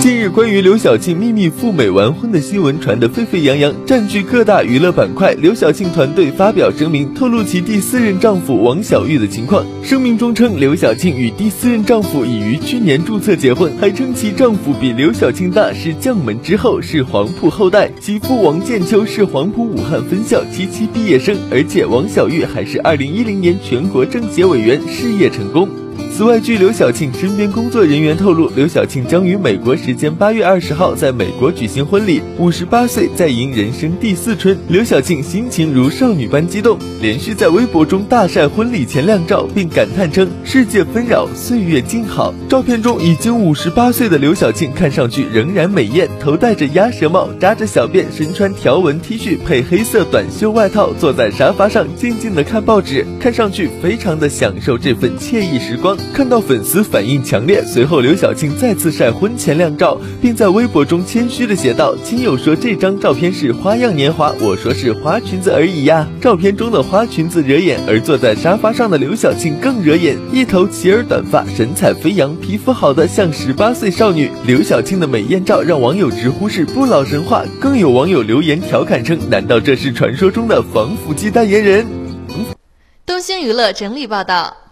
近日，关于刘晓庆秘密赴美完婚的新闻传得沸沸扬扬，占据各大娱乐板块。刘晓庆团队发表声明，透露其第四任丈夫王小玉的情况。声明中称，刘晓庆与第四任丈夫已于去年注册结婚，还称其丈夫比刘晓庆大，是将门之后，是黄埔后代。其父王建秋是黄埔武汉分校七期毕业生，而且王小玉还是二零一零年全国政协委员，事业成功。此外，据刘晓庆身边工作人员透露，刘晓庆将于美国时间八月二十号在美国举行婚礼，五十八岁再迎人生第四春。刘晓庆心情如少女般激动，连续在微博中大晒婚礼前靓照，并感叹称：“世界纷扰，岁月静好。”照片中已经五十八岁的刘晓庆看上去仍然美艳，头戴着鸭舌帽，扎着小辫，身穿条纹 T 恤配黑色短袖外套，坐在沙发上静静的看报纸，看上去非常的享受这份惬意时光。看到粉丝反应强烈，随后刘晓庆再次晒婚前靓照，并在微博中谦虚的写道：“亲友说这张照片是花样年华，我说是花裙子而已呀。”照片中的花裙子惹眼，而坐在沙发上的刘晓庆更惹眼，一头齐耳短发，神采飞扬，皮肤好的像十八岁少女。刘晓庆的美艳照让网友直呼是不老神话，更有网友留言调侃称：“难道这是传说中的防腐剂代言人？”东星娱乐整理报道。